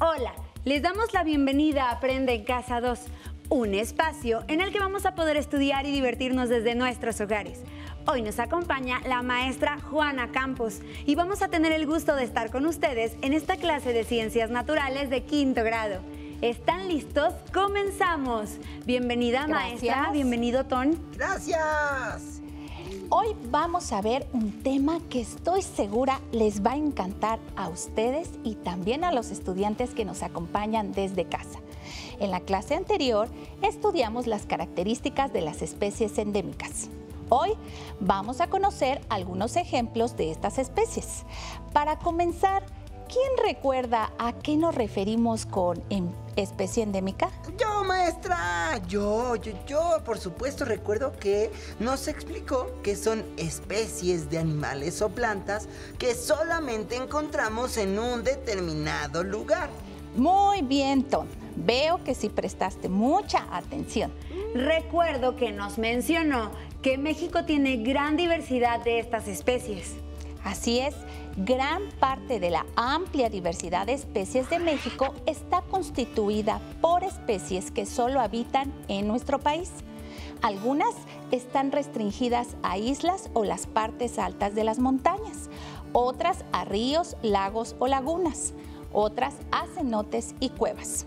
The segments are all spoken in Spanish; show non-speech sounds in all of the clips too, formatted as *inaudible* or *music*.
Hola, les damos la bienvenida a Aprende en Casa 2, un espacio en el que vamos a poder estudiar y divertirnos desde nuestros hogares. Hoy nos acompaña la maestra Juana Campos y vamos a tener el gusto de estar con ustedes en esta clase de ciencias naturales de quinto grado. ¿Están listos? ¡Comenzamos! Bienvenida maestra, bienvenido Ton. Gracias. Hoy vamos a ver un tema que estoy segura les va a encantar a ustedes y también a los estudiantes que nos acompañan desde casa. En la clase anterior estudiamos las características de las especies endémicas. Hoy vamos a conocer algunos ejemplos de estas especies. Para comenzar, ¿quién recuerda a qué nos referimos con em, especie endémica? Yo, maestra, yo, yo, yo, por supuesto recuerdo que nos explicó que son especies de animales o plantas que solamente encontramos en un determinado lugar. Muy bien, Tom. Veo que sí prestaste mucha atención. Recuerdo que nos mencionó que México tiene gran diversidad de estas especies. Así es, gran parte de la amplia diversidad de especies de México está constituida por especies que solo habitan en nuestro país. Algunas están restringidas a islas o las partes altas de las montañas, otras a ríos, lagos o lagunas, otras a cenotes y cuevas.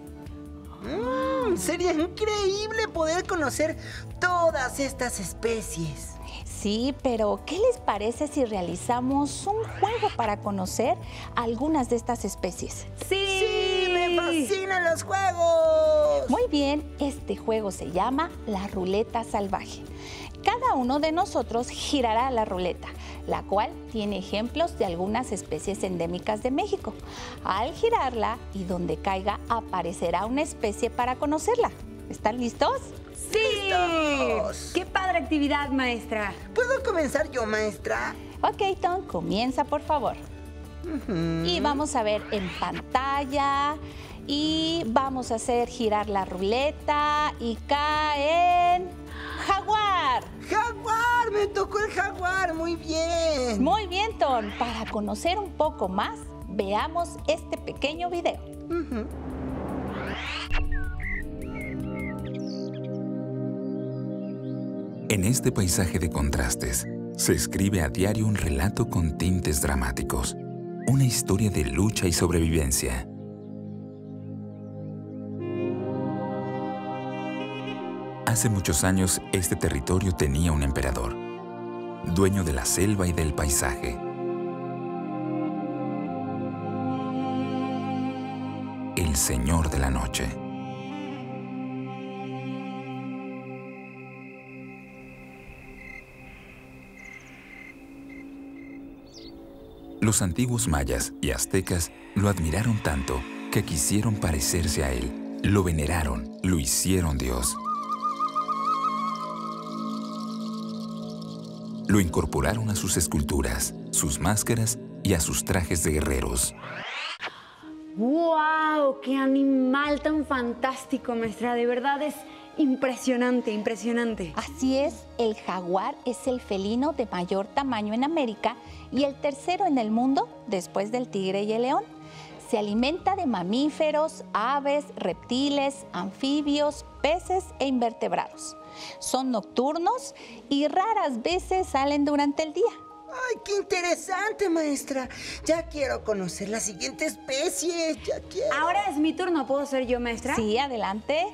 Mm, sería increíble poder conocer todas estas especies. Sí, pero ¿qué les parece si realizamos un juego para conocer algunas de estas especies? Sí, sí me fascinan los juegos. Muy bien, este juego se llama la ruleta salvaje. Cada uno de nosotros girará la ruleta, la cual tiene ejemplos de algunas especies endémicas de México. Al girarla y donde caiga aparecerá una especie para conocerla. ¿Están listos? ¡Sí! ¡Qué padre actividad, maestra! ¿Puedo comenzar yo, maestra? Ok, Tom, comienza, por favor. Y vamos a ver en pantalla y vamos a hacer girar la ruleta y caen jaguar. ¡Jaguar! Me tocó el jaguar, muy bien. Muy bien, Tom. Para conocer un poco más, veamos este pequeño video. En este paisaje de contrastes, se escribe a diario un relato con tintes dramáticos, una historia de lucha y sobrevivencia. Hace muchos años, este territorio tenía un emperador, dueño de la selva y del paisaje. El Señor de la Noche. Los antiguos mayas y aztecas lo admiraron tanto que quisieron parecerse a él. Lo veneraron, lo hicieron Dios. Lo incorporaron a sus esculturas, sus máscaras y a sus trajes de guerreros. ¡Wow! ¡Qué animal tan fantástico, maestra! De verdad es impresionante, impresionante. Así es, el jaguar es el felino de mayor tamaño en América y el tercero en el mundo después del tigre y el león. Se alimenta de mamíferos, aves, reptiles, anfibios, peces e invertebrados. Son nocturnos y raras veces salen durante el día. ¡Ay, qué interesante, maestra! Ya quiero conocer la siguiente especie, ya quiero. Ahora es mi turno, ¿puedo ser yo, maestra? Sí, adelante.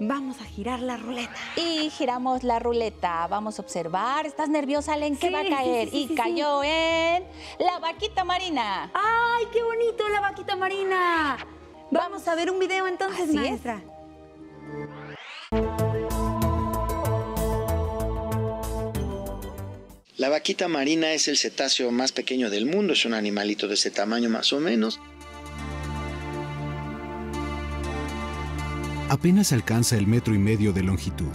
Vamos a girar la ruleta. Y giramos la ruleta. Vamos a observar. ¿Estás nerviosa, Len? ¿Qué Sí, va a caer? sí, sí, y sí, cayó en la vaquita marina. ¡Ay, qué bonito la vaquita marina! Vamos, a ver un video entonces, Así es. La vaquita marina es el cetáceo más pequeño del mundo, es un animalito de ese tamaño más o menos. Apenas alcanza el metro y medio de longitud.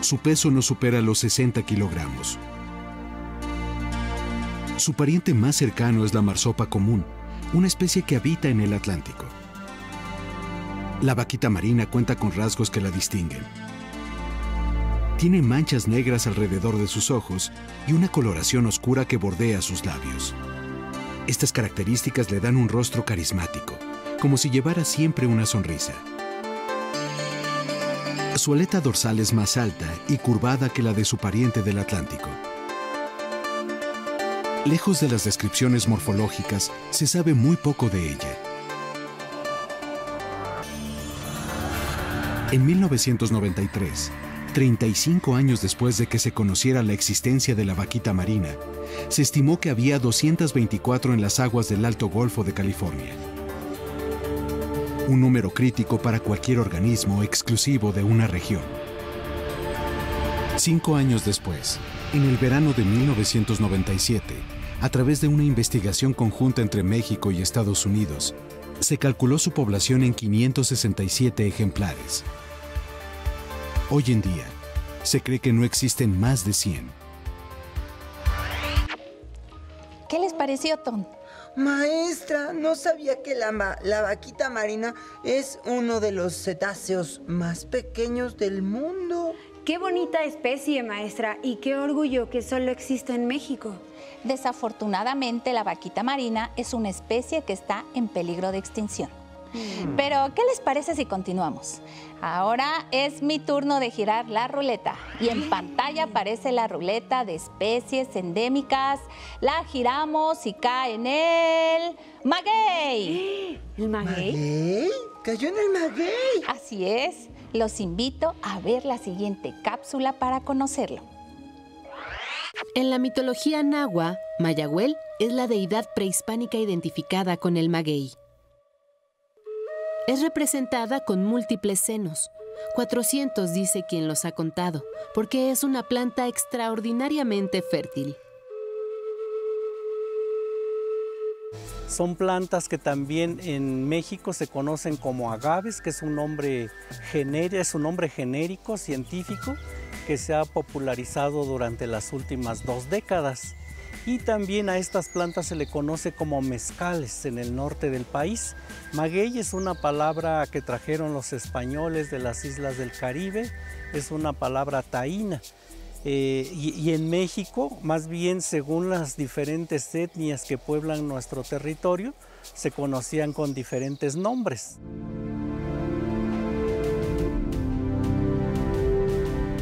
Su peso no supera los 60 kilogramos. Su pariente más cercano es la marsopa común, una especie que habita en el Atlántico. La vaquita marina cuenta con rasgos que la distinguen. Tiene manchas negras alrededor de sus ojos y una coloración oscura que bordea sus labios. Estas características le dan un rostro carismático, como si llevara siempre una sonrisa. Su aleta dorsal es más alta y curvada que la de su pariente del Atlántico. Lejos de las descripciones morfológicas, se sabe muy poco de ella. En 1993, 35 años después de que se conociera la existencia de la vaquita marina, se estimó que había 224 en las aguas del Alto Golfo de California. Un número crítico para cualquier organismo exclusivo de una región. Cinco años después, en el verano de 1997, a través de una investigación conjunta entre México y Estados Unidos, se calculó su población en 567 ejemplares. Hoy en día, se cree que no existen más de 100. ¿Qué les pareció, Tom? Maestra, no sabía que la, ma- la vaquita marina es uno de los cetáceos más pequeños del mundo. Qué bonita especie, maestra, y qué orgullo que solo existe en México. Desafortunadamente, la vaquita marina es una especie que está en peligro de extinción. Pero, ¿qué les parece si continuamos? Ahora es mi turno de girar la ruleta y en *gasps* pantalla aparece la ruleta de especies endémicas. La giramos y cae en el maguey. *gasps* ¿El maguey? ¿Maguey? ¿Cayó en el maguey? Así es. Los invito a ver la siguiente cápsula para conocerlo. En la mitología nahua, Mayahuel es la deidad prehispánica identificada con el maguey. Es representada con múltiples senos. 400 dice quien los ha contado, porque es una planta extraordinariamente fértil. Son plantas que también en México se conocen como agaves, que es un nombre, es un nombre genérico, científico, que se ha popularizado durante las últimas dos décadas. Y también a estas plantas se le conoce como mezcales en el norte del país. Maguey es una palabra que trajeron los españoles de las islas del Caribe, es una palabra taína. Eh, y, y en México, más bien según las diferentes etnias que pueblan nuestro territorio, se conocían con diferentes nombres.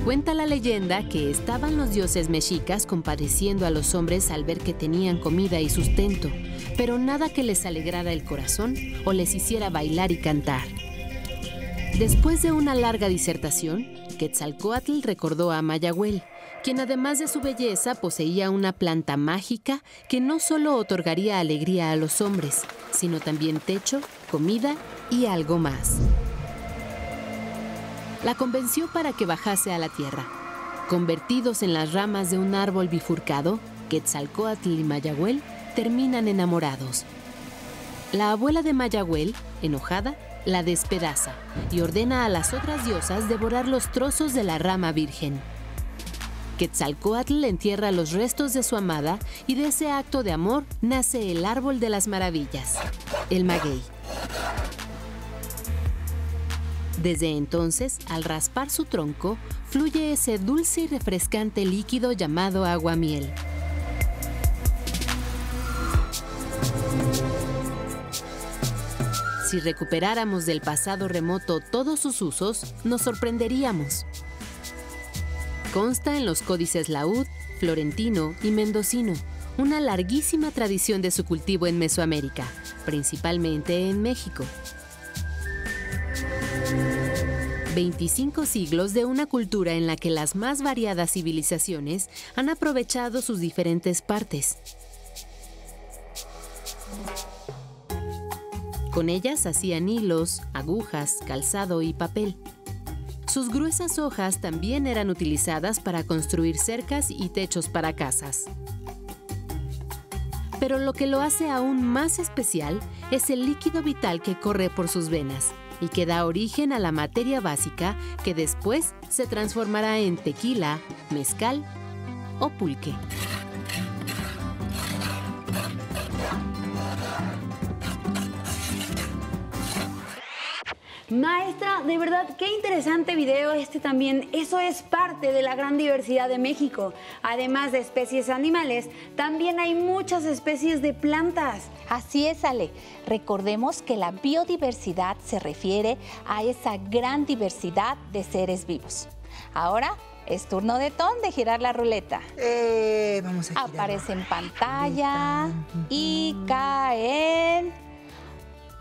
Cuenta la leyenda que estaban los dioses mexicas compadeciendo a los hombres al ver que tenían comida y sustento, pero nada que les alegrara el corazón o les hiciera bailar y cantar. Después de una larga disertación, Quetzalcoatl recordó a Mayahuel, quien además de su belleza poseía una planta mágica que no solo otorgaría alegría a los hombres, sino también techo, comida y algo más. La convenció para que bajase a la tierra. Convertidos en las ramas de un árbol bifurcado, Quetzalcoatl y Mayahuel terminan enamorados. La abuela de Mayahuel, enojada, la despedaza y ordena a las otras diosas devorar los trozos de la rama virgen. Quetzalcoatl entierra los restos de su amada y de ese acto de amor nace el árbol de las maravillas, el maguey. Desde entonces, al raspar su tronco, fluye ese dulce y refrescante líquido llamado aguamiel. Si recuperáramos del pasado remoto todos sus usos, nos sorprenderíamos. Consta en los códices laúd, florentino y mendocino, una larguísima tradición de su cultivo en Mesoamérica, principalmente en México. 25 siglos de una cultura en la que las más variadas civilizaciones han aprovechado sus diferentes partes. Con ellas hacían hilos, agujas, calzado y papel. Sus gruesas hojas también eran utilizadas para construir cercas y techos para casas. Pero lo que lo hace aún más especial es el líquido vital que corre por sus venas y que da origen a la materia básica que después se transformará en tequila, mezcal o pulque. Maestra, de verdad, qué interesante video este también. Eso es parte de la gran diversidad de México. Además de especies animales, también hay muchas especies de plantas. Así es, Ale. Recordemos que la biodiversidad se refiere a esa gran diversidad de seres vivos. Ahora es turno de Ton de girar la ruleta. Eh, vamos a girar. Aparece en pantalla y cae en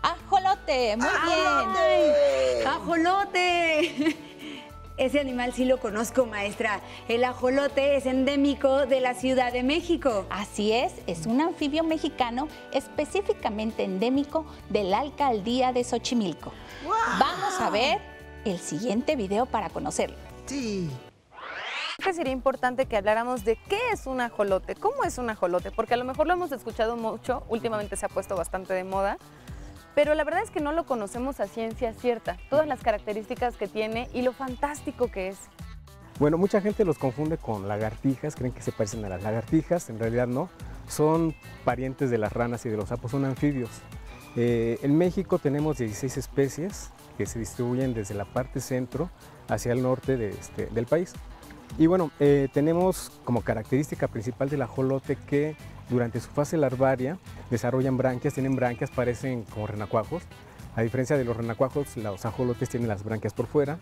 ajolote. Muy bien. ¡Ajolote! Ese animal sí lo conozco, maestra. El ajolote es endémico de la Ciudad de México. Así es, es un anfibio mexicano específicamente endémico de la alcaldía de Xochimilco. Vamos a ver el siguiente video para conocerlo. Sí. Creo que sería importante que habláramos de qué es un ajolote, cómo es un ajolote, porque a lo mejor lo hemos escuchado mucho, últimamente se ha puesto bastante de moda, pero la verdad es que no lo conocemos a ciencia cierta, todas las características que tiene y lo fantástico que es. Bueno, mucha gente los confunde con lagartijas, creen que se parecen a las lagartijas, en realidad no, son parientes de las ranas y de los sapos, son anfibios. Eh, en México tenemos 16 especies que se distribuyen desde la parte centro hacia el norte este, del país. Y bueno, eh, tenemos como característica principal del ajolote que durante su fase larvaria desarrollan branquias, tienen branquias, parecen como renacuajos. A diferencia de los renacuajos, los ajolotes tienen las branquias por fuera.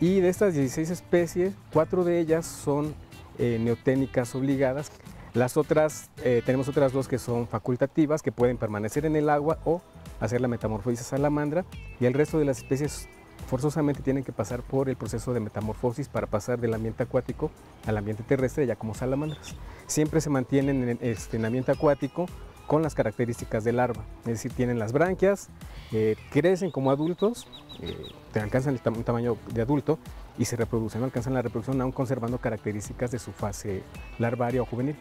Y de estas 16 especies, cuatro de ellas son eh, neoténicas obligadas. Las otras, eh, tenemos otras dos que son facultativas, que pueden permanecer en el agua o hacer la metamorfosis salamandra. Y el resto de las especies forzosamente tienen que pasar por el proceso de metamorfosis para pasar del ambiente acuático al ambiente terrestre ya como salamandras. Siempre se mantienen en, este, en ambiente acuático con las características de larva, es decir, tienen las branquias, eh, crecen como adultos, eh, alcanzan el tamaño de adulto y se reproducen, alcanzan la reproducción aún conservando características de su fase larvaria o juvenil.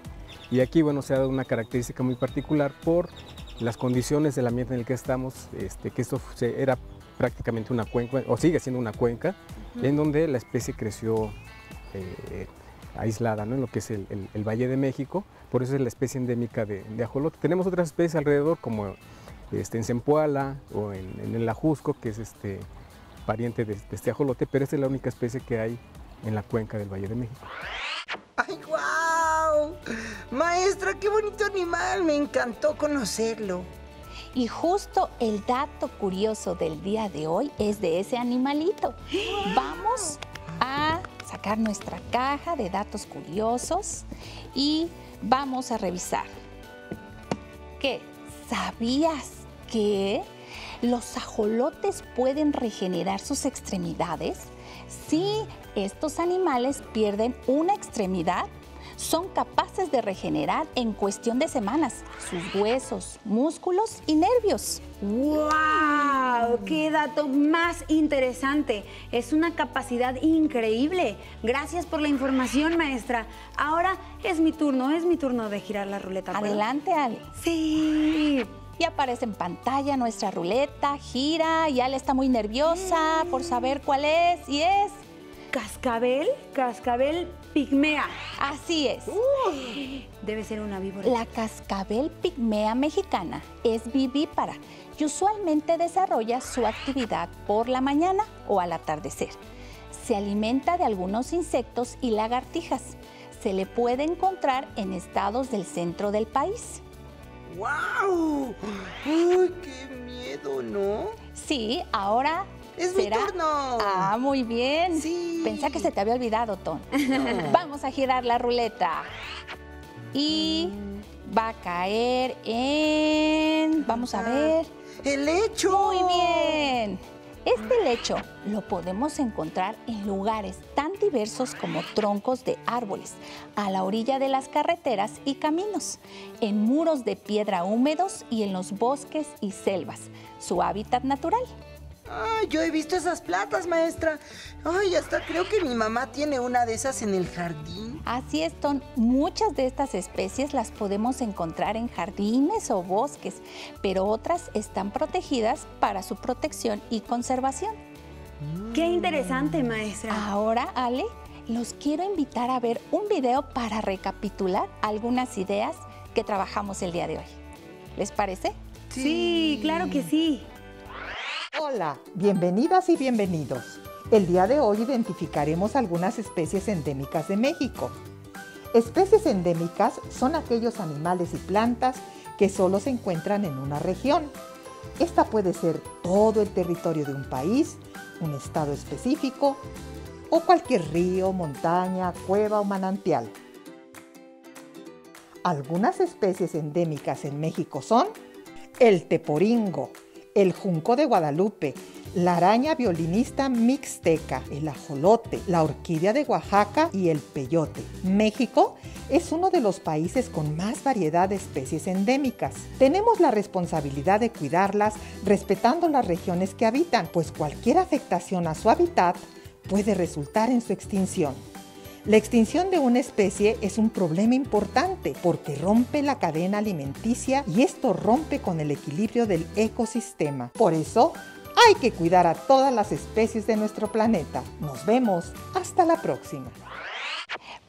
Y aquí, bueno, se ha dado una característica muy particular por las condiciones del ambiente en el que estamos, este, que esto era prácticamente una cuenca, o sigue siendo una cuenca, en donde la especie creció eh, aislada, ¿no? en lo que es el, el- el Valle de México, por eso es la especie endémica de, de ajolote. Tenemos otras especies alrededor, como este, en Zempoala o en, en el ajusco, que es este, pariente de, de este ajolote, pero esta es la única especie que hay en la cuenca del Valle de México. ¡Ay, guau! Maestra, qué bonito animal. Me encantó conocerlo. Y justo el dato curioso del día de hoy es de ese animalito. Vamos a sacar nuestra caja de datos curiosos y vamos a revisar. ¿Qué? ¿Sabías que los ajolotes pueden regenerar sus extremidades? Si estos animales pierden una extremidad, son capaces de regenerar en cuestión de semanas sus huesos, músculos y nervios. ¡Wow! ¡Qué dato más interesante! Es una capacidad increíble. Gracias por la información, maestra. Ahora es mi turno, es mi turno de girar la ruleta. ¿puedo? Adelante, Ale. Sí. Y aparece en pantalla nuestra ruleta, gira y Ale está muy nerviosa por saber cuál es y es. Cascabel, cascabel pigmea. Así es. Debe ser una víbora. La cascabel pigmea mexicana es vivípara y usualmente desarrolla su actividad por la mañana o al atardecer. Se alimenta de algunos insectos y lagartijas. Se le puede encontrar en estados del centro del país. ¡Wow! ¡Ay, qué miedo, ¿no? Sí, ahora Es mi será... turno. Ah, muy bien. Sí. Pensé que se te había olvidado, Ton. *laughs* Vamos a girar la ruleta. Y va a caer en... Vamos a ver. ¡El hecho! Muy bien. Este lecho lo podemos encontrar en lugares tan diversos como troncos de árboles, a la orilla de las carreteras y caminos, en muros de piedra húmedos y en los bosques y selvas, su hábitat natural. Ay, yo he visto esas platas, maestra. Ay, hasta creo que mi mamá tiene una de esas en el jardín. Así es, Ton, muchas de estas especies las podemos encontrar en jardines o bosques, pero otras están protegidas para su protección y conservación. Qué interesante, maestra. Ahora, Ale, los quiero invitar a ver un video para recapitular algunas ideas que trabajamos el día de hoy. ¿Les parece? sí, claro que sí. Hola, bienvenidas y bienvenidos. El día de hoy identificaremos algunas especies endémicas de México. Especies endémicas son aquellos animales y plantas que solo se encuentran en una región. Esta puede ser todo el territorio de un país, un estado específico o cualquier río, montaña, cueva o manantial. Algunas especies endémicas en México son el teporingo, el junco de Guadalupe, la araña violinista mixteca, el ajolote, la orquídea de Oaxaca y el peyote. México es uno de los países con más variedad de especies endémicas. Tenemos la responsabilidad de cuidarlas respetando las regiones que habitan, pues cualquier afectación a su hábitat puede resultar en su extinción. La extinción de una especie es un problema importante porque rompe la cadena alimenticia y esto rompe con el equilibrio del ecosistema. Por eso, hay que cuidar a todas las especies de nuestro planeta. Nos vemos. Hasta la próxima.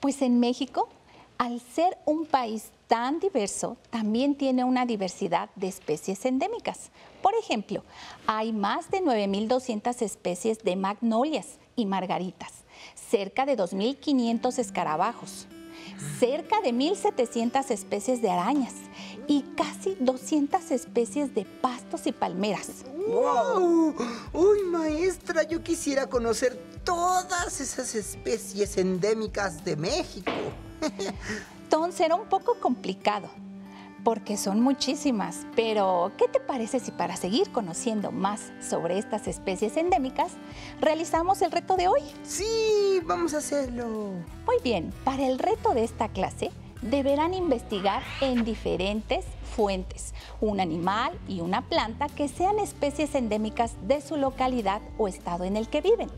Pues en México, al ser un país tan diverso, también tiene una diversidad de especies endémicas. Por ejemplo, hay más de 9.200 especies de magnolias y margaritas cerca de 2.500 escarabajos, cerca de 1.700 especies de arañas y casi 200 especies de pastos y palmeras. ¡Wow! ¡Uy, maestra! Yo quisiera conocer todas esas especies endémicas de México. *laughs* Entonces será un poco complicado, porque son muchísimas. Pero, ¿qué te parece si para seguir conociendo más sobre estas especies endémicas, realizamos el reto de hoy? Sí, vamos a hacerlo. Muy bien, para el reto de esta clase, deberán investigar en diferentes fuentes un animal y una planta que sean especies endémicas de su localidad o estado en el que viven.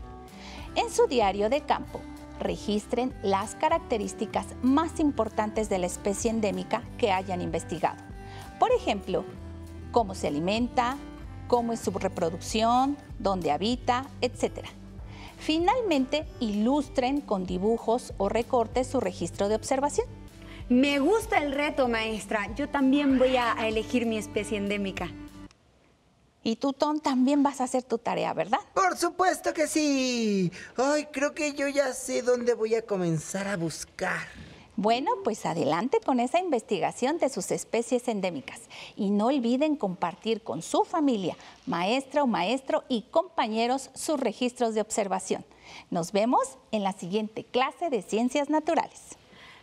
En su diario de campo, registren las características más importantes de la especie endémica que hayan investigado. Por ejemplo, cómo se alimenta, cómo es su reproducción, dónde habita, etc. Finalmente, ilustren con dibujos o recortes su registro de observación. Me gusta el reto, maestra. Yo también voy a elegir mi especie endémica. Y tú, Tom, también vas a hacer tu tarea, ¿verdad? Por supuesto que sí. Ay, creo que yo ya sé dónde voy a comenzar a buscar. Bueno, pues adelante con esa investigación de sus especies endémicas. Y no olviden compartir con su familia, maestra o maestro y compañeros sus registros de observación. Nos vemos en la siguiente clase de Ciencias Naturales.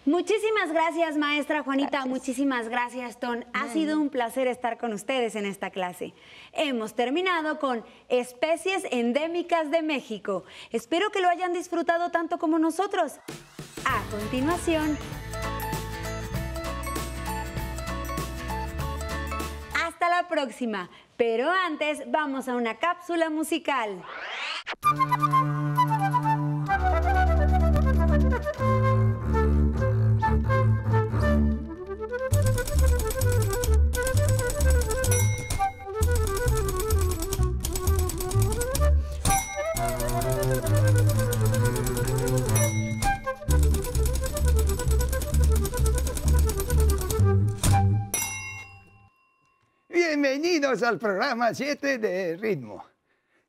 Muchísimas gracias, maestra Juanita. Muchísimas gracias, Ton. Ha sido un placer estar con ustedes en esta clase. Hemos terminado con especies endémicas de México. Espero que lo hayan disfrutado tanto como nosotros. A continuación, hasta la próxima. Pero antes, vamos a una cápsula musical. Bienvenidos al programa 7 de Ritmo.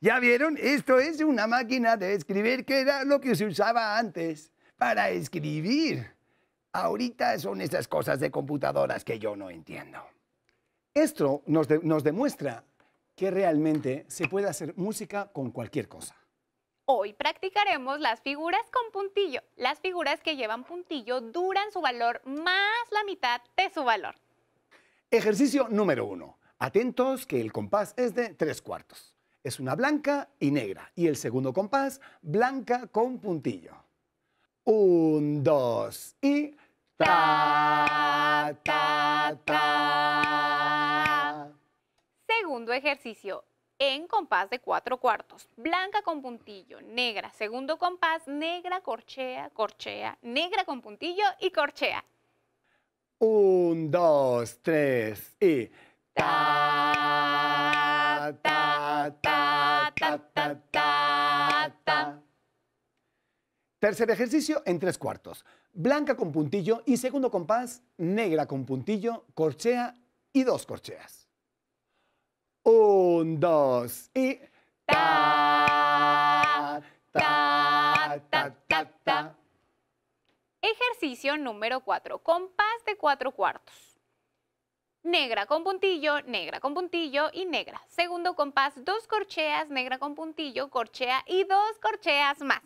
¿Ya vieron? Esto es una máquina de escribir que era lo que se usaba antes para escribir. Ahorita son estas cosas de computadoras que yo no entiendo. Esto nos, nos demuestra que realmente se puede hacer música con cualquier cosa. Hoy practicaremos las figuras con puntillo. Las figuras que llevan puntillo duran su valor más la mitad de su valor. Ejercicio número uno. Atentos que el compás es de tres cuartos. Es una blanca y negra. Y el segundo compás, blanca con puntillo. Un, dos y... Ta, ta, ta. Segundo ejercicio en compás de cuatro cuartos. Blanca con puntillo, negra. Segundo compás, negra, corchea, corchea, negra con puntillo y corchea. Un, dos, tres y... Ta, ta, ta, ta, ta, ta, ta. Tercer ejercicio en tres cuartos. Blanca con puntillo y segundo compás, negra con puntillo, corchea y dos corcheas. Un, dos y... Ta, ta, ta, ta, ta. Ejercicio número 4. Compás de cuatro cuartos. Negra con puntillo, negra con puntillo y negra. Segundo compás, dos corcheas, negra con puntillo, corchea y dos corcheas más.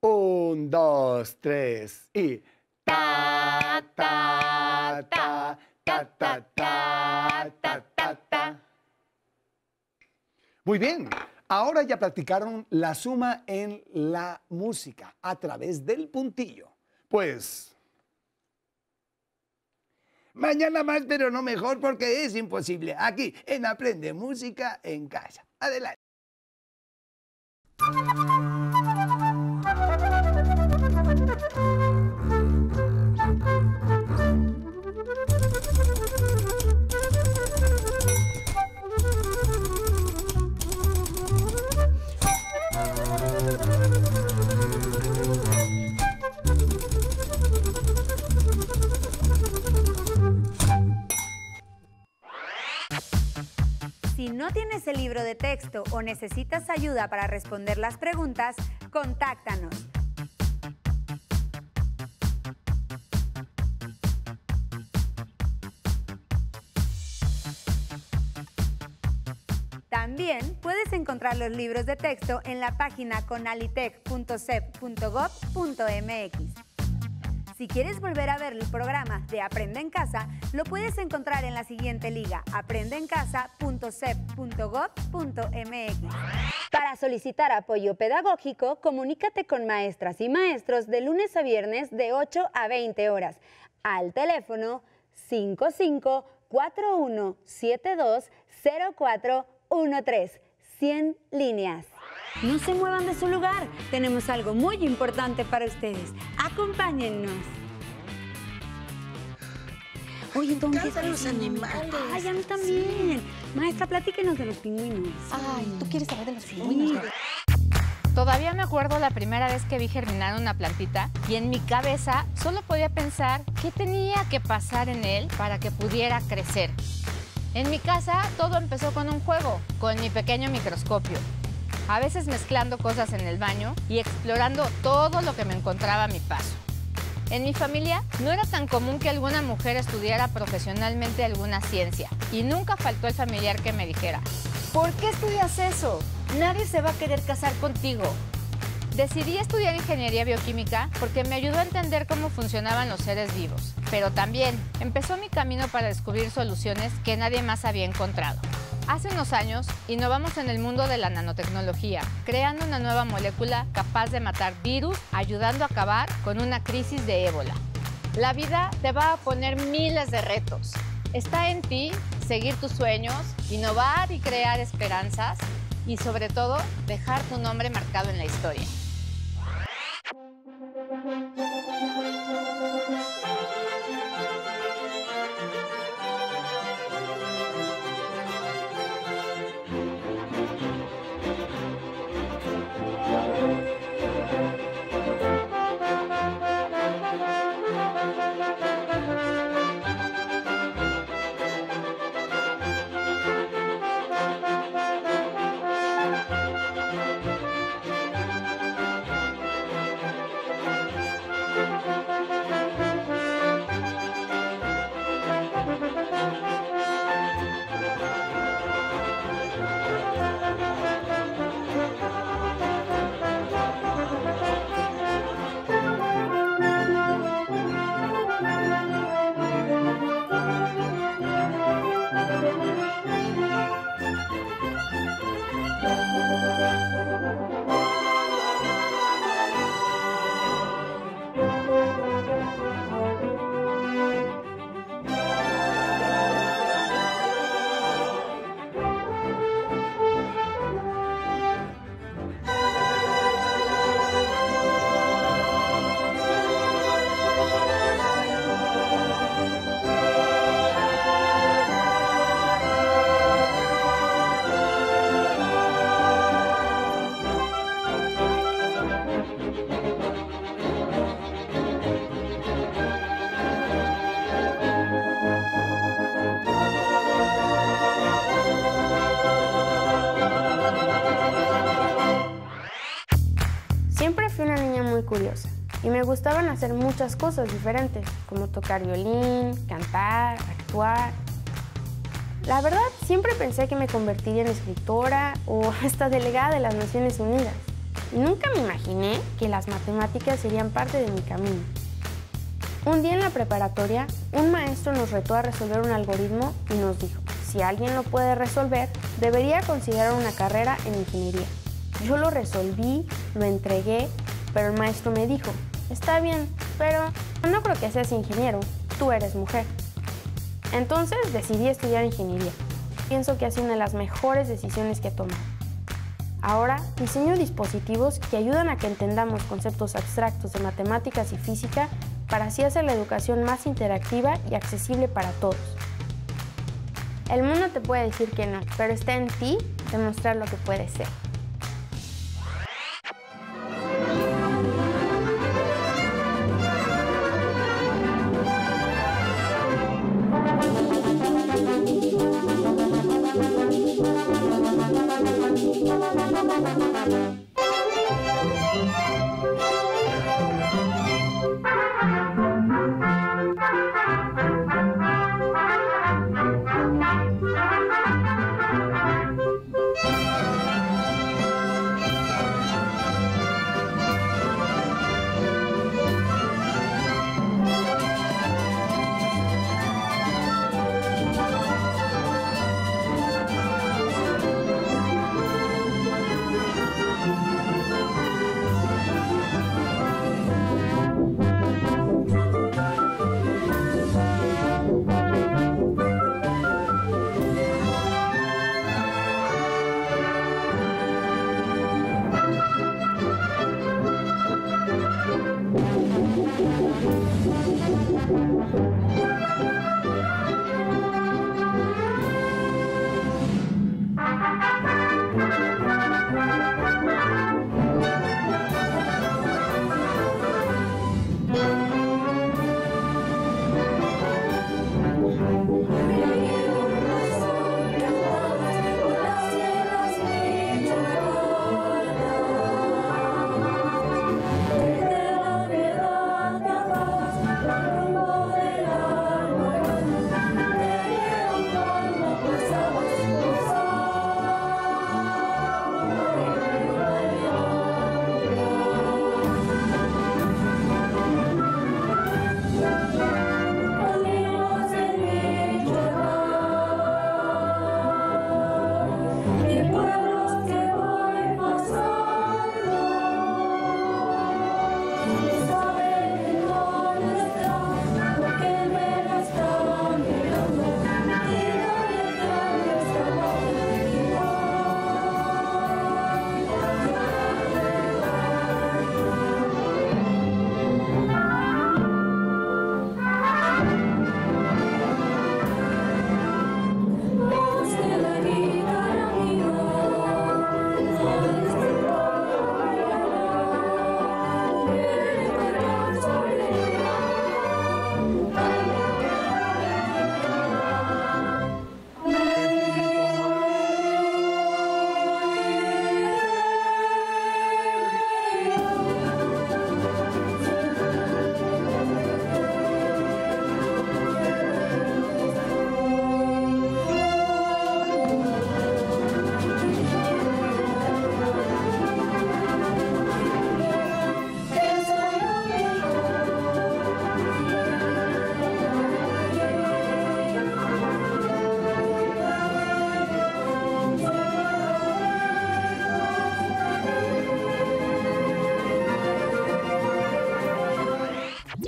Un, dos, tres y ta, ta, ta, ta, ta, ta, ta, ta, ta. Muy bien, ahora ya practicaron la suma en la música a través del puntillo. Pues mañana más, pero no mejor porque es imposible. Aquí en Aprende Música en Casa. Adelante. No tienes el libro de texto o necesitas ayuda para responder las preguntas, contáctanos. También puedes encontrar los libros de texto en la página conalitech.sep.gov.mx. Si quieres volver a ver el programa de Aprende en Casa, lo puedes encontrar en la siguiente liga, aprendeencasa.sep.gov.mx. Para solicitar apoyo pedagógico, comunícate con maestras y maestros de lunes a viernes de 8 a 20 horas al teléfono 5541720413. 100 líneas. No se muevan de su lugar. Tenemos algo muy importante para ustedes. Acompáñennos. Oye, entonces. encantan los animales. Ay, a mí también. Maestra, platíquenos de los pingüinos. Ay, ¿tú quieres saber de los pingüinos? Todavía me acuerdo la primera vez que vi germinar una plantita y en mi cabeza solo podía pensar qué tenía que pasar en él para que pudiera crecer. En mi casa todo empezó con un juego, con mi pequeño microscopio. A veces mezclando cosas en el baño y explorando todo lo que me encontraba a mi paso. En mi familia no era tan común que alguna mujer estudiara profesionalmente alguna ciencia y nunca faltó el familiar que me dijera, ¿por qué estudias eso? Nadie se va a querer casar contigo. Decidí estudiar ingeniería bioquímica porque me ayudó a entender cómo funcionaban los seres vivos, pero también empezó mi camino para descubrir soluciones que nadie más había encontrado. Hace unos años innovamos en el mundo de la nanotecnología, creando una nueva molécula capaz de matar virus, ayudando a acabar con una crisis de ébola. La vida te va a poner miles de retos. Está en ti seguir tus sueños, innovar y crear esperanzas y sobre todo dejar tu nombre marcado en la historia. Me gustaban hacer muchas cosas diferentes, como tocar violín, cantar, actuar. La verdad, siempre pensé que me convertiría en escritora o *laughs* hasta delegada de las Naciones Unidas. Nunca me imaginé que las matemáticas serían parte de mi camino. Un día en la preparatoria, un maestro nos retó a resolver un algoritmo y nos dijo, si alguien lo puede resolver, debería considerar una carrera en ingeniería. Yo lo resolví, lo entregué, pero el maestro me dijo, está bien, pero no creo que seas ingeniero, tú eres mujer. Entonces decidí estudiar ingeniería. Pienso que sido una de las mejores decisiones que he tomado. Ahora diseño dispositivos que ayudan a que entendamos conceptos abstractos de matemáticas y física para así hacer la educación más interactiva y accesible para todos. El mundo te puede decir que no, pero está en ti demostrar lo que puede ser.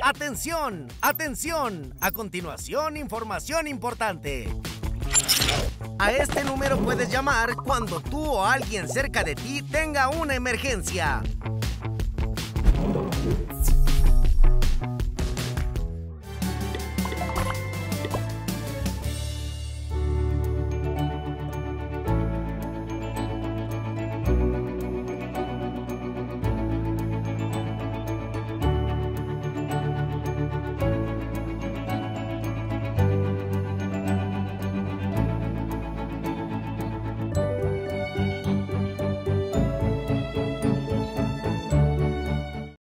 Atención, atención. A continuación, información importante. A este número puedes llamar cuando tú o alguien cerca de ti tenga una emergencia.